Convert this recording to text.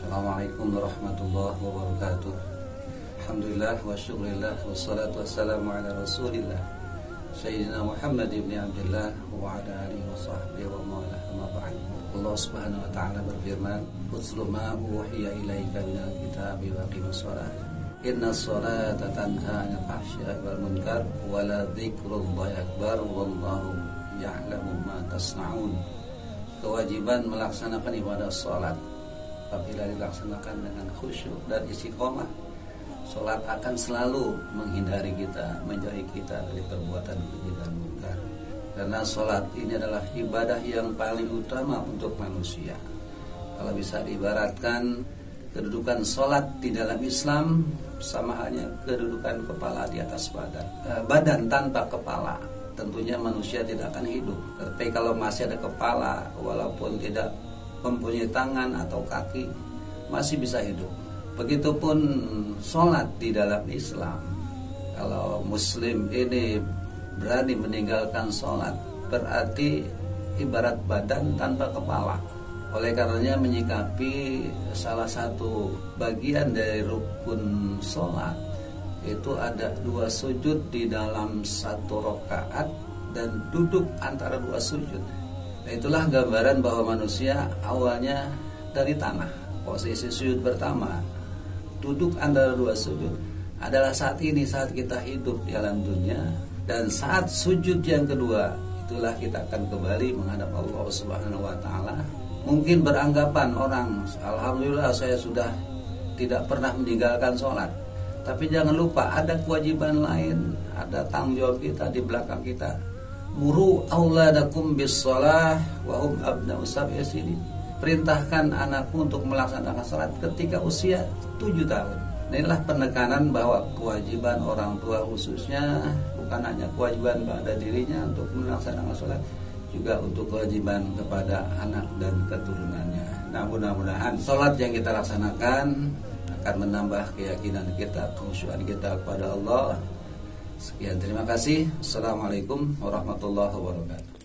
Assalamualaikum warahmatullahi wabarakatuh. Alhamdulillah wa syukurillah Wassalatu wassalamu ala rasulillah. Sayyidina Muhammad ibn Abdullah Wa ala alihi wa sahbihi wa mawala. Amma ba'd. Allah subhanahu wa ta'ala berfirman Utslu ma uhiya ilaika minal kitabi wa qimus salat Inna salata tanha anil fahsya'i wal munkar Wa la dzikrullahi akbar Wallahu ya'lamu ma tasna'un. Kewajiban melaksanakan ibadah salat apabila dilaksanakan dengan khusyuk dan istiqomah Sholat akan selalu menghindari kita, menjauhi kita dari perbuatan keji dan munkar. Karena sholat ini adalah ibadah yang paling utama untuk manusia. Kalau bisa diibaratkan kedudukan sholat di dalam Islam sama halnya kedudukan kepala di atas badan. Eh, badan tanpa kepala tentunya manusia tidak akan hidup. Tapi kalau masih ada kepala, walaupun tidak mempunyai tangan atau kaki, masih bisa hidup. Begitupun sholat di dalam Islam. Kalau Muslim ini berani meninggalkan sholat, berarti ibarat badan tanpa kepala. Oleh karenanya menyikapi salah satu bagian dari rukun sholat itu ada dua sujud di dalam satu rokaat dan duduk antara dua sujud. Itulah gambaran bahwa manusia awalnya dari tanah. Posisi sujud pertama duduk antara dua sujud adalah saat ini saat kita hidup di alam dunia dan saat sujud yang kedua itulah kita akan kembali menghadap Allah Subhanahu wa taala. Mungkin beranggapan orang alhamdulillah saya sudah tidak pernah meninggalkan sholat. Tapi jangan lupa ada kewajiban lain, ada tanggung jawab kita di belakang kita. Muru auladakum bis shalah wa hum abna'u sab'i perintahkan anakmu untuk melaksanakan salat ketika usia 7 tahun. Inilah penekanan bahwa kewajiban orang tua khususnya bukan hanya kewajiban pada dirinya untuk melaksanakan sholat, juga untuk kewajiban kepada anak dan keturunannya. Nah mudah-mudahan sholat yang kita laksanakan akan menambah keyakinan kita, kekhusyuan kita kepada Allah. Sekian terima kasih. Assalamualaikum warahmatullahi wabarakatuh.